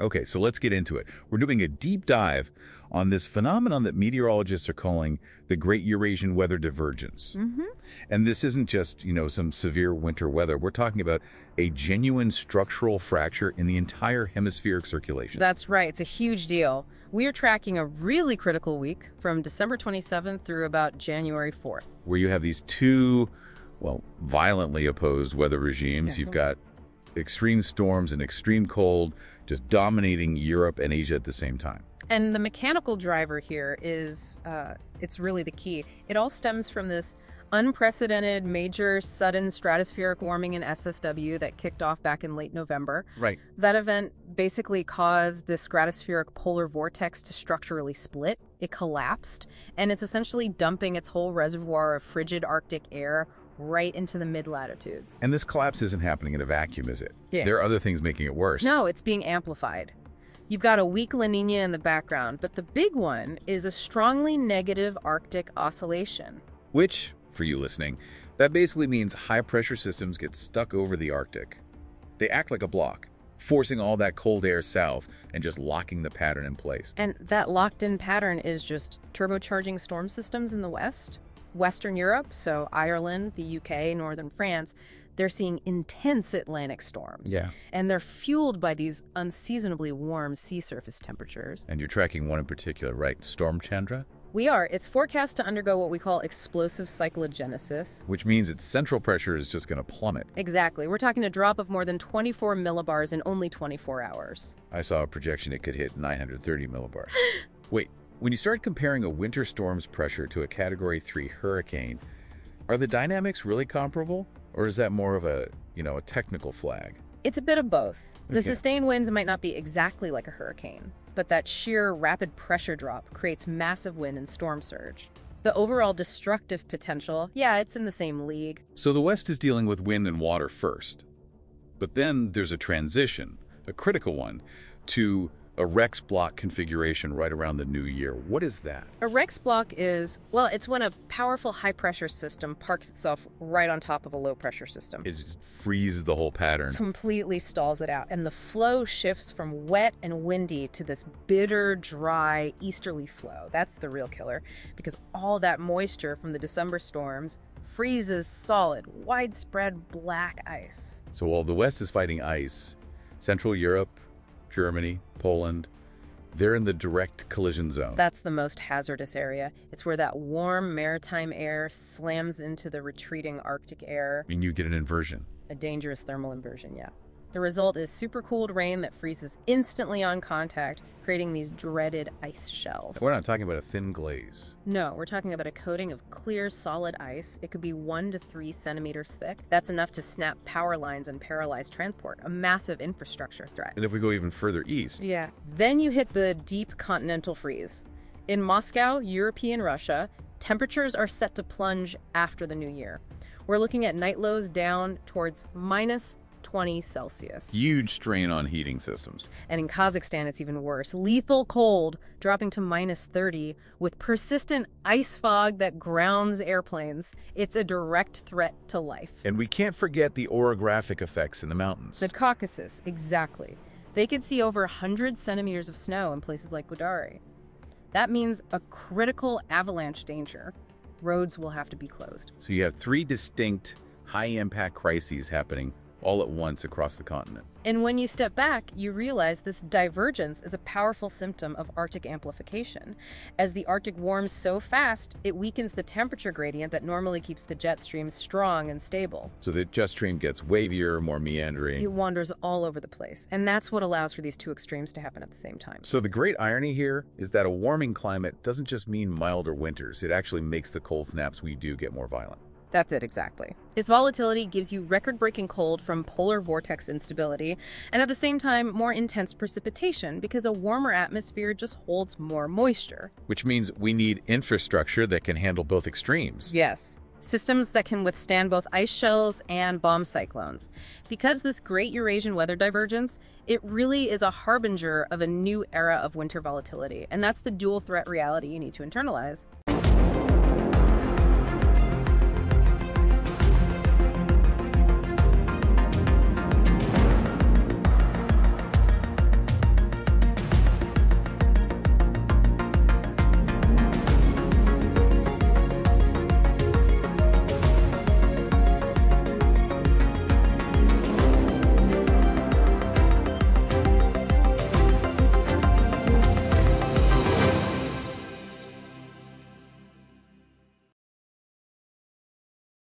Okay, so let's get into it. We're doing a deep dive on this phenomenon that meteorologists are calling the Great Eurasian Weather Divergence. Mm-hmm. And this isn't just, you know, some severe winter weather. We're talking about a genuine structural fracture in the entire hemispheric circulation. That's right. It's a huge deal. We are tracking a really critical week from December 27th through about January 4th. where you have these two, well, violently opposed weather regimes. Yeah. You've got extreme storms and extreme cold just dominating Europe and Asia at the same time. And the mechanical driver here is, uh, it's really the key. It all stems from this unprecedented, major, sudden stratospheric warming in SSW that kicked off back in late November. Right. That event basically caused the stratospheric polar vortex to structurally split. It collapsed, and it's essentially dumping its whole reservoir of frigid Arctic air right into the mid latitudes. And this collapse isn't happening in a vacuum, is it? Yeah. There are other things making it worse. No, it's being amplified. You've got a weak La Nina in the background, but the big one is a strongly negative Arctic oscillation. Which, for you listening, that basically means high pressure systems get stuck over the Arctic. They act like a block, forcing all that cold air south and just locking the pattern in place. And that locked in pattern is just turbocharging storm systems in the West. Western Europe, so Ireland, the UK, northern France, they're seeing intense Atlantic storms. Yeah. And they're fueled by these unseasonably warm sea surface temperatures. And you're tracking one in particular, right? Storm Chandra? We are. It's forecast to undergo what we call explosive cyclogenesis. Which means its central pressure is just going to plummet. Exactly. We're talking a drop of more than 24 millibars in only 24 hours. I saw a projection it could hit 930 millibars. Wait, when you start comparing a winter storm's pressure to a Category 3 hurricane, are the dynamics really comparable? Or is that more of a, you know, a technical flag? It's a bit of both. The Okay. sustained winds might not be exactly like a hurricane, but that sheer rapid pressure drop creates massive wind and storm surge. The overall destructive potential, yeah, it's in the same league. So the West is dealing with wind and water first. But then there's a transition, a critical one, to a Rex block configuration right around the new year. What is that? A Rex block is, well, it's when a powerful high pressure system parks itself right on top of a low pressure system. It just freezes the whole pattern. completely stalls it out, and the flow shifts from wet and windy to this bitter, dry, easterly flow. That's the real killer, because all that moisture from the December storms freezes solid, widespread black ice. So while the West is fighting ice, Central Europe, Germany, Poland, they're in the direct collision zone. That's the most hazardous area. It's where that warm maritime air slams into the retreating Arctic air. and you get an inversion. A dangerous thermal inversion, yeah. The result is supercooled rain that freezes instantly on contact, creating these dreaded ice shells. We're not talking about a thin glaze. No, we're talking about a coating of clear, solid ice. It could be one to three centimeters thick. That's enough to snap power lines and paralyze transport, a massive infrastructure threat. And if we go even further east, Yeah. Then you hit the deep continental freeze. In Moscow, European Russia, temperatures are set to plunge after the new year. We're looking at night lows down towards minus 20 Celsius. huge strain on heating systems. And in Kazakhstan, it's even worse. Lethal cold dropping to minus 30 with persistent ice fog that grounds airplanes. It's a direct threat to life. And we can't forget the orographic effects in the mountains. The Caucasus, exactly. They could see over 100 centimeters of snow in places like Gudauri. That means a critical avalanche danger. Roads will have to be closed. So you have three distinct high-impact crises happening all at once across the continent. And when you step back, you realize this divergence is a powerful symptom of Arctic amplification. As the Arctic warms so fast, it weakens the temperature gradient that normally keeps the jet stream strong and stable. So the jet stream gets wavier, more meandering. It wanders all over the place, and that's what allows for these two extremes to happen at the same time. So the great irony here is that a warming climate doesn't just mean milder winters. It actually makes the cold snaps we do get more violent. That's it exactly. Its volatility gives you record breaking cold from polar vortex instability, and at the same time, more intense precipitation because a warmer atmosphere just holds more moisture. Which means we need infrastructure that can handle both extremes. Yes. Systems that can withstand both ice shells and bomb cyclones. Because this great Eurasian weather divergence, it really is a harbinger of a new era of winter volatility, and that's the dual threat reality you need to internalize.